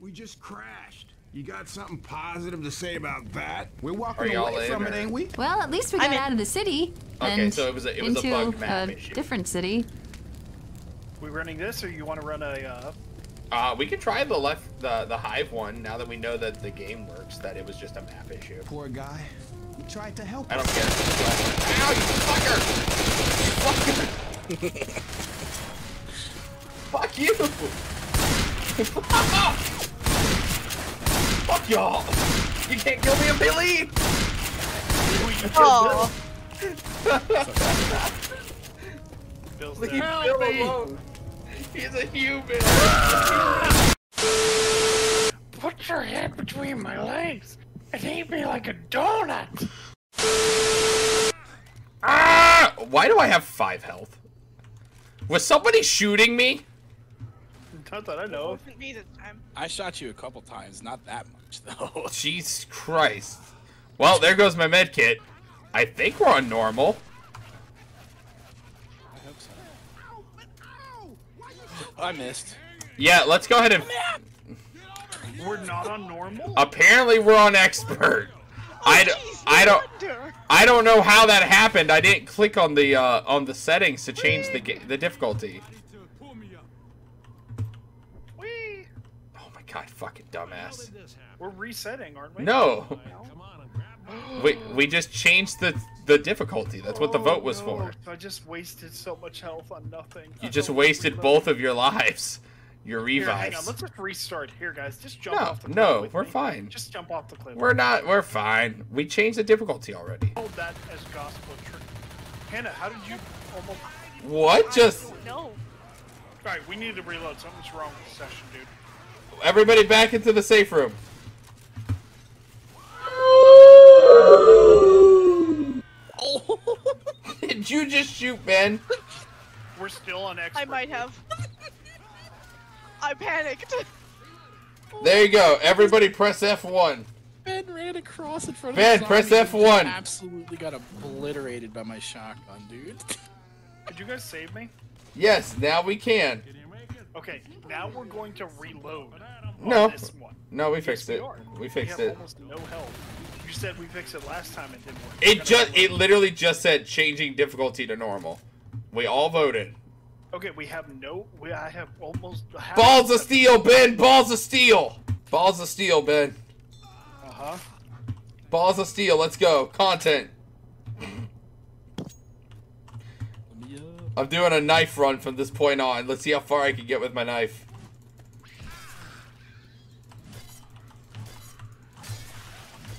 We just crashed. You got something positive to say about that? We're walking away in, from it, ain't we? Well, at least we I'm got out of the city Okay, and so it was a- it was a into bug map a issue. different city. We running this, or you want to run a? Uh... Uh, we could try the left, the the hive one. Now that we know that the game works, that it was just a map issue. Poor guy. He tried to help I don't care. Ow, you fucker! You fucker! Fuck you! Fuck y'all! You can't kill me and believe! Oh, Bill's Leave dead. Bill alone. He's a human. Put your head between my legs and eat me like a donut. Ah! Why do I have five health? Was somebody shooting me? Not that I know. of. wasn't me this time. I shot you a couple times, not that much though. Jesus Christ. Well, there goes my med kit. I think we're on normal. I hope so. I missed. Yeah, let's go ahead and. We're not on normal. Apparently, we're on expert. I, d- Jeez, I don't wonder. I don't know how that happened. I didn't click on the uh, on the settings to change the ga- the difficulty. Whee! Oh my god, fucking dumbass. We're resetting, aren't we? No, we we just changed the the difficulty. That's what the Oh, vote was oh, no. for. I just wasted so much health on nothing. You I just wasted reload. both of your lives. Your revives. Here, hang on. Let's just restart. Here, guys, just jump No, off the cliff no, with we're me. fine. Just jump off the cliff. We're not. We're fine. We changed the difficulty already. Hold that as gospel truth. Hannah, how did you almost? What? Just No. All right, we need to reload. Something's wrong with the session, dude. Everybody back into the safe room. Did you just shoot Ben? We're still on expert. I might have. I panicked. There you go. Everybody press F1. Ben ran across in front of Ben, press F1. Absolutely got obliterated by my shotgun, dude. Did you guys save me? Yes, now we can. Okay, now we're going to reload. No. No, we fixed it. We fixed it. almost no health. You said we fixed it last time. It didn't work. It just it literally just said changing difficulty to normal. We all voted. Okay, we have no. We I have almost. Balls of steel, Ben. Balls of steel. Balls of steel, Ben. Uh huh. Balls of steel. Let's go. Content. Let me, uh, I'm doing a knife run from this point on. Let's see how far I can get with my knife.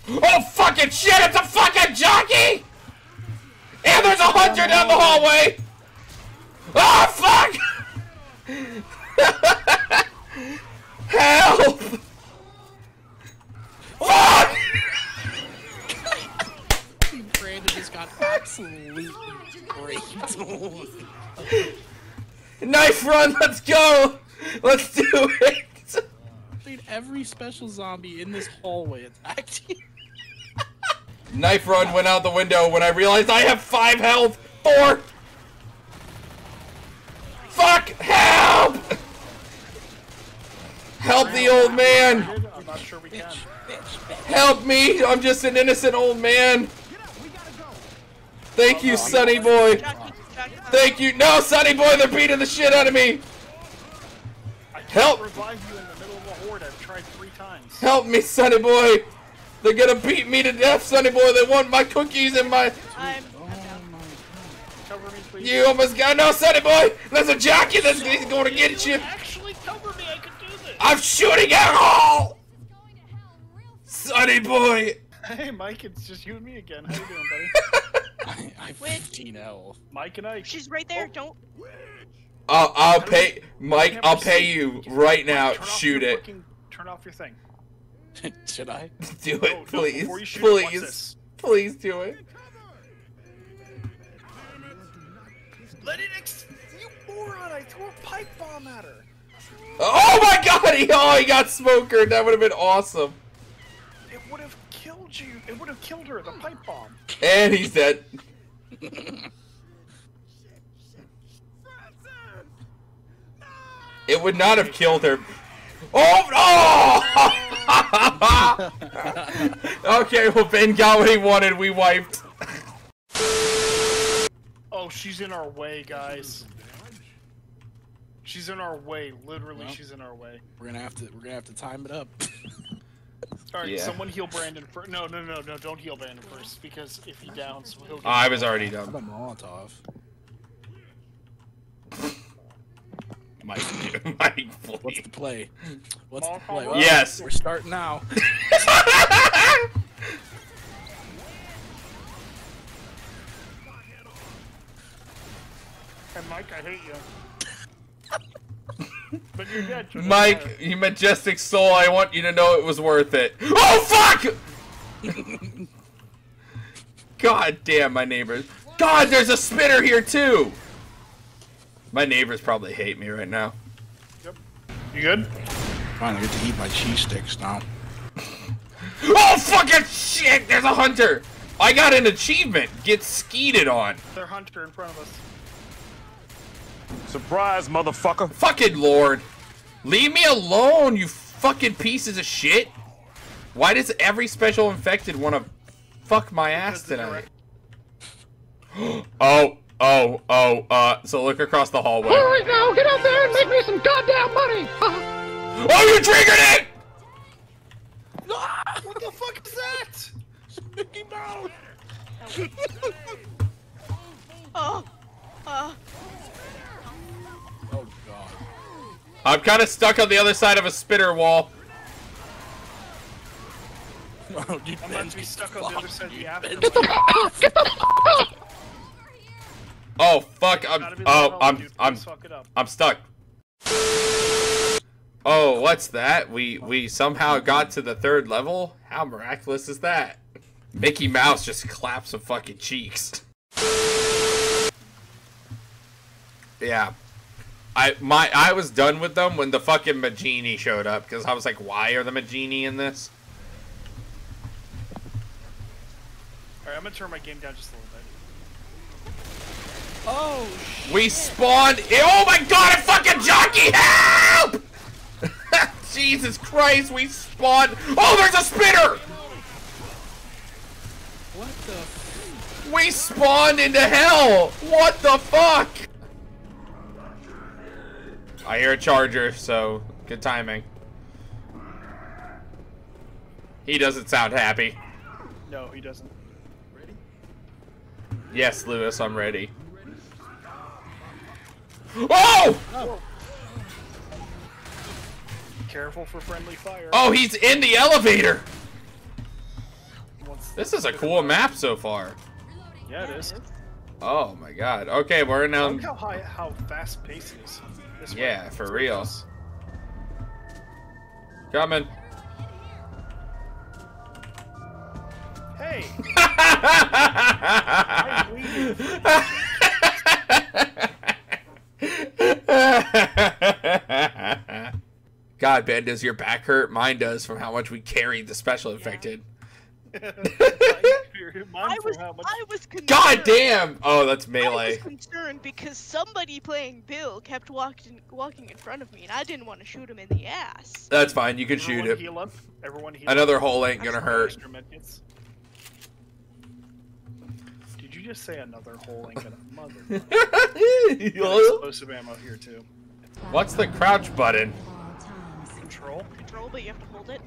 Oh fucking shit! It's a fucking jockey! And there's a hunter down the hallway! Oh fuck! Help! Fuck! Brandon just got absolutely raped. Knife run, let's go! Let's do it! I Dude, every special zombie in this hallway attacked you. Knife run went out the window when I realized I have five health. Four. Fuck! Help! Help the old man! I'm not sure we can. Help me! I'm just an innocent old man. Thank you, Sonny boy. Jockey, jockey. Thank you. No, Sonny boy, they're beating the shit out of me. Help! revive you in the middle of a horde. I've tried three times. Help me, Sonny boy. They're gonna beat me to death, Sonny boy. They want my cookies and my. I'm. I'm down. Cover me, please. You almost got no, Sonny boy. There's a jockey that's he's going to get you. Actually, cover me. I could do this. I'm shooting at all! Sonny boy! Hey, Mike, it's just you and me again. How you doing, buddy? I, I have 15 health. Mike and I. She's right there. Oh. Don't. I'll, I'll pay, Mike, I'll pay you right now. Turn Shoot it. fucking- Turn off your thing. Should I? Do it, no, please. before you shoot Please. Please do it. Let it ex- You moron! I threw a pipe bomb at her. Oh my god! He, oh, he got smoker. That would have been awesome. It would have killed you. It would have killed her. The pipe bomb. And he's dead. It would not have killed her. Oh no! okay, well Ben got what he wanted. We wiped. Oh, she's in our way, guys. She's in our way. Literally, Well. she's in our way. We're gonna have to we're gonna have to time it up. All right, Yeah. someone heal Brandon first. No, no, no, no, don't heal Brandon first because if he downs, he'll get. Oh, I was already How done. about Molotov? Mike, Mike, What's the play? What's the play? rock? Yes. We're starting now. And Mike, I hate you. but you're dead. so it doesn't Mike, you majestic soul, I want you to know it was worth it. Oh fuck! God damn, my neighbors. God, there's a spitter here too! My neighbors probably hate me right now. Yep. You good? Fine, I get to eat my cheese sticks now. Oh fucking shit! There's a hunter! I got an achievement! Get skeeted on! They're Hunter in front of us. Surprise, motherfucker. Fucking lord! Leave me alone, you fucking pieces of shit! Why does every special infected want to fuck my ass Because tonight? Oh, oh, oh, uh, so look across the hallway. Alright now, get out there and make me some goddamn money! Oh, you triggered it! What the fuck is that? Mickey Mouse! Oh, uh, Oh god. I'm kind of stuck on the other side of a spitter wall. Oh, you I'm about to be stuck on the other side of the afterlife. Oh, fuck, I'm, Gotta be oh, hell, I'm, oh, dude. I'm, Please fuck it. I'm stuck. Oh, what's that? We, we somehow got to the third level? How miraculous is that? Mickey Mouse just claps some fucking cheeks. Yeah. I my I was done with them when the fucking Majini showed up because I was like, why are the Majini in this? Alright, I'm gonna turn my game down just a little bit. Oh, We spawned. Oh my god, a fucking jockey! Help! Jesus Christ, we spawned. Oh, there's a spitter! what the? We spawned into hell! What the fuck? I hear a charger, so good timing. He doesn't sound happy. No, he doesn't. Ready? Yes, Lewis, I'm ready. ready? Oh! Careful for friendly fire. Oh, he's in the elevator! This is a cool map so far. Yeah, it is. Oh my god. Okay, we're now. Um, Look how high, how fast paced it is. This way. Yeah, for real. Coming. Hey, God, Ben, does your back hurt? Mine does from how much we carried the special infected. mine I was, how much? I was concerned. God damn! Oh, that's I was concerned because somebody playing Bill kept walking walking in front of me, and I didn't want to shoot him in the ass. That's fine. You can shoot him. heal up. Everyone heal Another up. hole ain't gonna hurt. Did you just say another hole ain't gonna mother? Explosive ammo here too. What's the crouch button? Control. Control, but you have to hold it.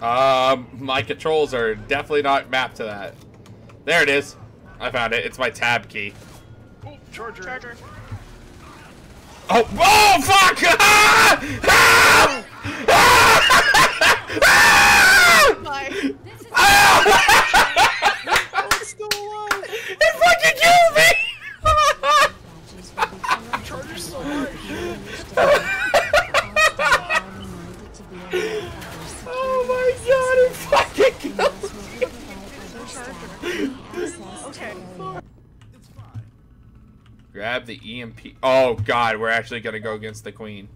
Um, my controls are definitely not mapped to that. There it is. I found it. It's my tab key. Oh, charger. Charger. Oh, oh, fuck! Ah! Ah! Ah! Bye. Ah! it's still alive. It fucking killed EMP. Oh god, we're actually gonna go against the queen.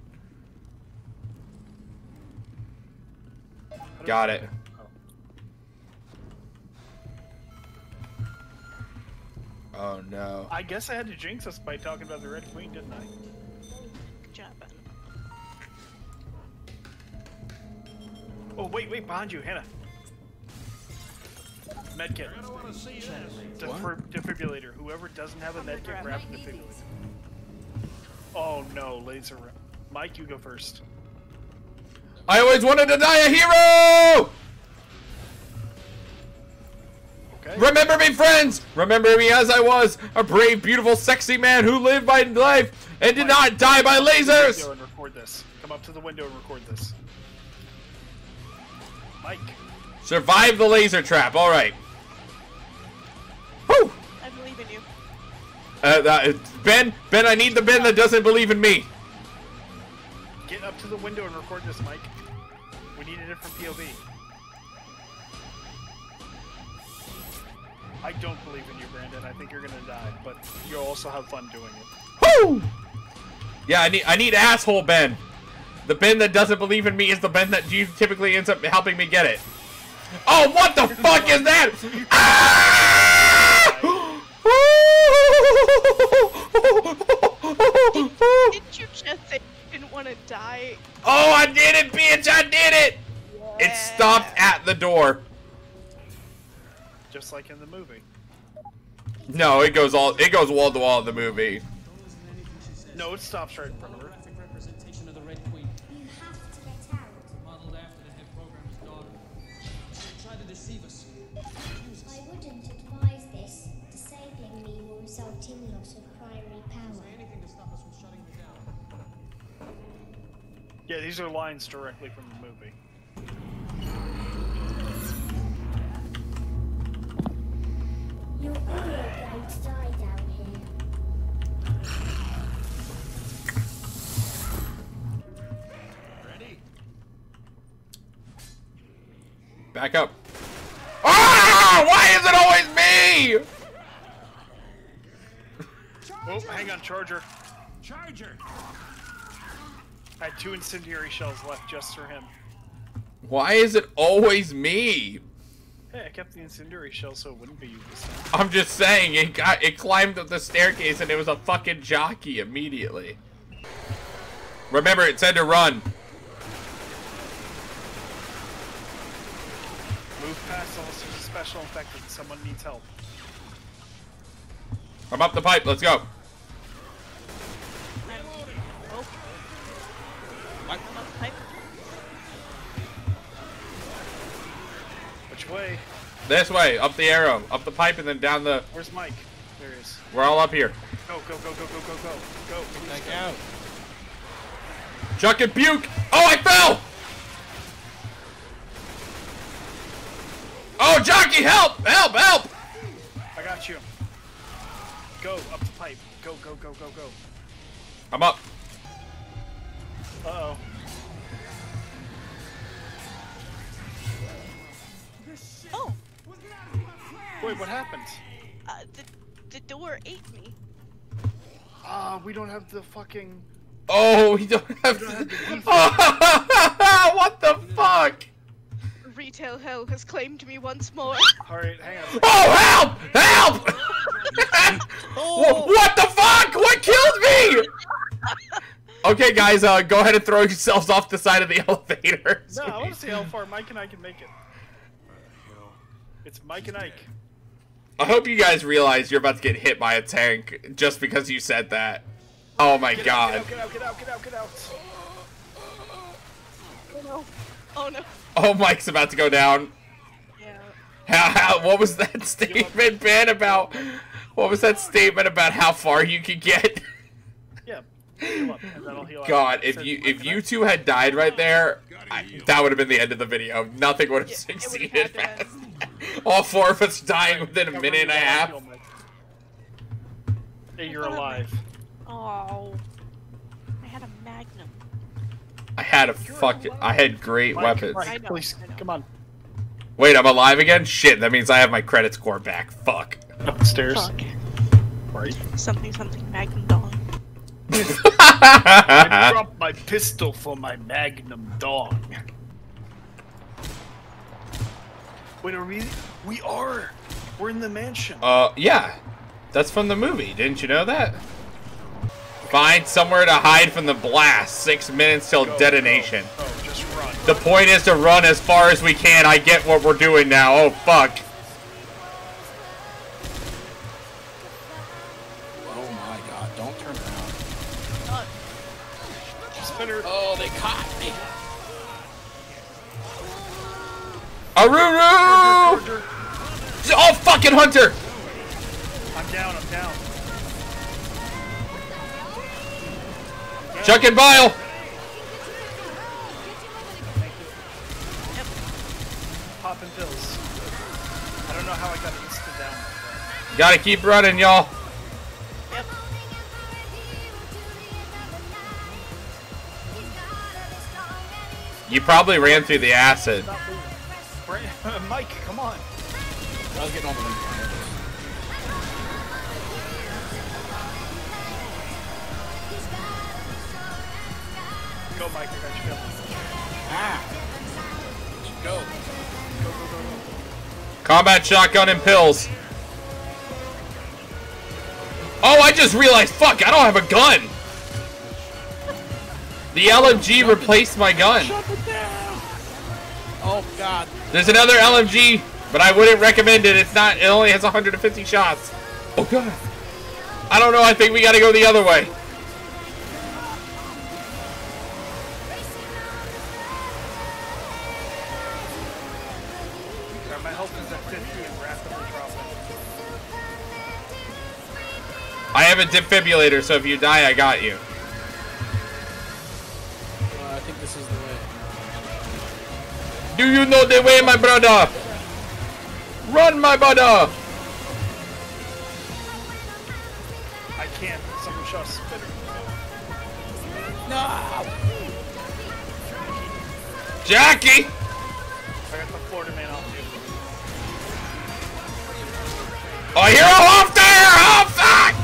Got it. Oh. oh no. I guess I had to jinx us by talking about the Red Queen, didn't I? Good job, Ben. Oh, wait, wait, behind you, Hannah. Medkit. Defibrillator. Whoever doesn't have a medkit, grab the defibrillator. Oh no, laser. Mike, you go first. I always wanted to die a hero! Okay. Remember me, friends! Remember me as I was, a brave, beautiful, sexy man who lived my life and did not die by lasers! And record this. Come up to the window and record this. Mike. Survive the laser trap, alright. Uh, uh, ben, Ben, I need the Ben that doesn't believe in me. Get up to the window and record this, Mike. We need a different POV. I don't believe in you, Brandon. I think you're gonna die, but you'll also have fun doing it. Woo! Yeah, I need I need asshole Ben. The Ben that doesn't believe in me is the Ben that you typically ends up helping me get it. Oh, what the fuck is that? Ah! Didn't you just say you didn't want to die? oh, I did it, bitch! I did it! It stopped at the door. Just like in the movie. No, it goes all it goes wall to wall in the movie. No, it stops right in front of her. graphic representation of the Red Queen, You have to get out. modeled after the head programmer's daughter. She tried to deceive us. Use us. I wouldn't advise this. Disabling me will result in loss of primary power. Anything to stop us from shutting her down. Yeah, these are lines directly from the movie. You're all going to die down here. Back up. Ah! Why is it always me? Hang on, Charger. Charger! I had two incendiary shells left just for him. Why is it always me? Hey, I kept the incendiary shell so it wouldn't be you this time. I'm just saying, it got it climbed up the staircase and it was a fucking jockey immediately. Remember, it said to run. Move past unless there's a special infected. Someone needs help. I'm up the pipe. Let's go. Which way? This way, up the arrow, up the pipe, and then down the. Where's Mike? There he is. We're all up here. Go, go, go, go, go, go, go. Go. Back go. out. Chuck and puke. Oh, I fell. Oh, jockey, help! Help! Help! I got you. Go, up the pipe. Go, go, go, go, go. I'm up. Uh-oh. Wait, what happened? uh, the the door ate me. Ah, we don't have the fucking... Oh, we don't have don't to. have what the fuck? Retail hell has claimed me once more. Alright, hang on. Oh, help! Help! Wha- what the fuck? What killed me? Okay, guys, uh, go ahead and throw yourselves off the side of the elevator. No, I want to see how far Mike and I can make it. It's Mike and Ike. I hope you guys realize you're about to get hit by a tank just because you said that. Oh my Get god. out, get out, get out, get out, get out. Oh no. Oh no. Oh, Mike's about to go down. Yeah. How, how, what was that statement, Ben, about... What was that statement about how far you could get? Yeah. Up, and then I'll heal out. God, if says you if you two had died right there, I, that would have been the end of the video. Nothing would have Yeah, it would've succeeded had to past All four of us dying within a minute and a me while I half. Hey, you're I thought I alive. Oh. I had a magnum. I had a fuck. I had great Mike, weapons. Mike, I know, please, I know. come on. Wait, I'm alive again? Shit, that means I have my credit score back. Fuck. Upstairs. the stairs. Fuck. Right. Something something magnum dong. I dropped my pistol for my magnum dog. Wait, are we? We are. We're in the mansion. uh, yeah. That's from the movie. Didn't you know that? Find somewhere to hide from the blast. Six minutes till Go, detonation. Go, go. Just run. The point is to run as far as we can. I get what we're doing now. Oh, fuck. Oh my god, don't turn around. Spitter. Oh, they caught me. Aruru! Oh, Hunter! I'm down. I'm down. Chuck and Bile! Popping pills. I don't know how I got instant down. Gotta keep running, y'all. Yep. You probably ran through the acid. that. Not moving. Bra- Mike, come on. I was getting all the way behind us. Go, Mike. I got you covered. Ah! Go. Go, go, go, go. Combat shotgun and pills. Oh, I just realized, fuck, I don't have a gun. The LMG replaced my gun. Shut it down! Oh god. There's another LMG, but I wouldn't recommend it. It's not, it only has 150 shots. Oh god. I don't know, I think we gotta go the other way. My health is at 50 and rapidly dropping. I have a defibrillator, so if you die, I got you. Uh, I think this is the way. Do you know the way, my brother? Run, my brother! I can't. Someone shot a spitter. No! Jackie! I got the Florida man off you. Oh, you're off there! Oh, fuck!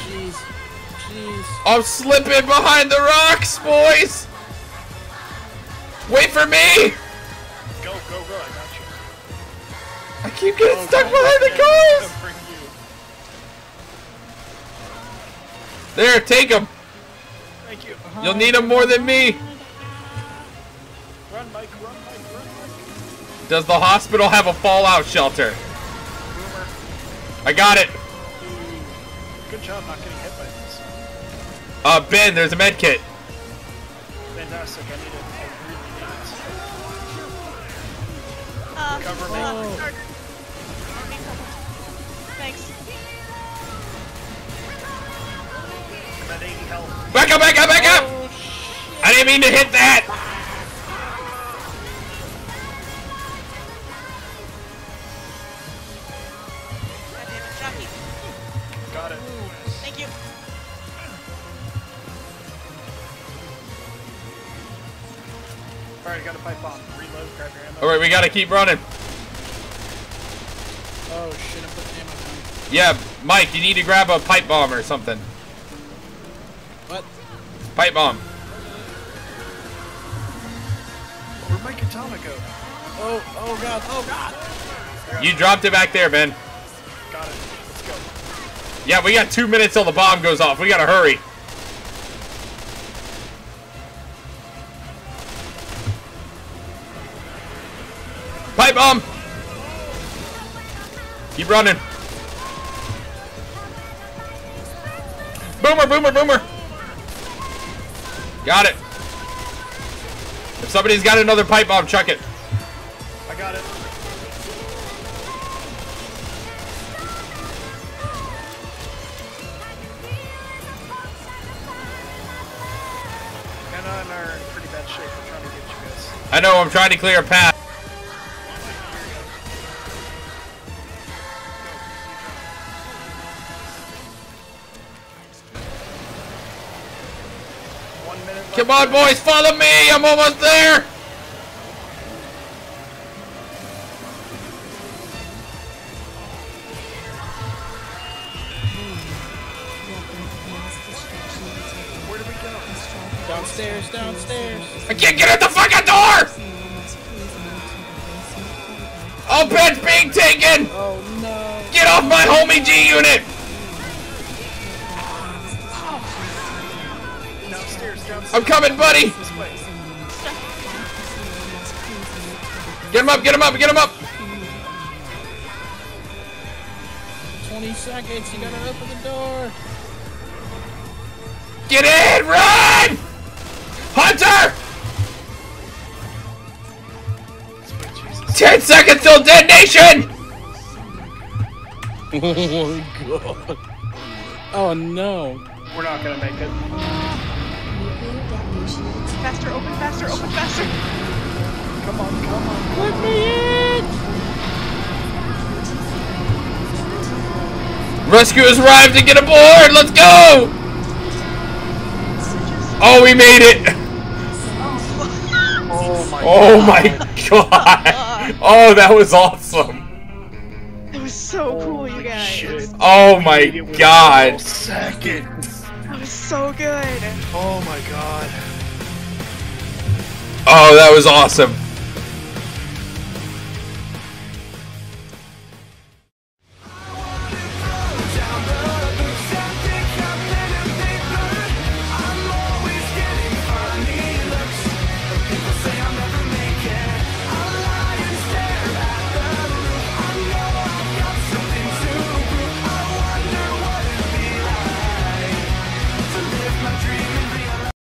Jeez. Jeez. I'm slipping behind the rocks, boys! Wait for me! Go, go, go. I got you. I keep getting Go, stuck go, behind the cars! I'll bring you. There, take him. Thank you. You'll need him more than me. Run, Mike. Run, Mike. Run, Mike. Does the hospital have a fallout shelter? Boomer. I got it. Good job not getting hit by this. Uh, Ben, there's a med kit. Fantastic. I need it. Uh, Cover me. uh, Thanks. I'm at 80 health. Back up, back up, back up! I didn't mean to hit that! God damn it, Jockey. Got it. Thank you. Alright, I got a pipe bomb. Reload, grab your ammo. Alright, we gotta keep running. Oh shit, I put the ammo down. Yeah, Mike, you need to grab a pipe bomb or something. What? Pipe bomb. Where'd my katana go? Oh, oh god, oh god! You dropped it back there, Ben. Got it. Let's go. Yeah, we got two minutes till the bomb goes off. We gotta hurry. Pipe bomb! Keep running. Boomer, boomer, boomer! Got it. If somebody's got another pipe bomb, chuck it. I got it. I are pretty bad shape. We're trying to get you guys. I know, I'm trying to clear a path. Come on, boys, follow me! I'm almost there! Where do we go? Downstairs, downstairs. I can't get at the fucking door! Oh, Ben's being taken! Oh no. Get off my homie G unit! I'm coming, buddy. Get him up, get him up, get him up. 20 seconds, you gotta open the door. Get in, run! Hunter! 10 seconds till detonation! Oh my god. Oh no. We're not gonna make it. Nuclear detonation detected. Faster, open faster, open faster. Come on, come on. Let me in! Rescuers arrived to get aboard! Let's go! Oh, we made it! Oh my Oh my god! Oh, that was awesome! That was so cool, you guys. shit. Oh my god! Seconds. That was so good. Oh my god. Oh, that was awesome!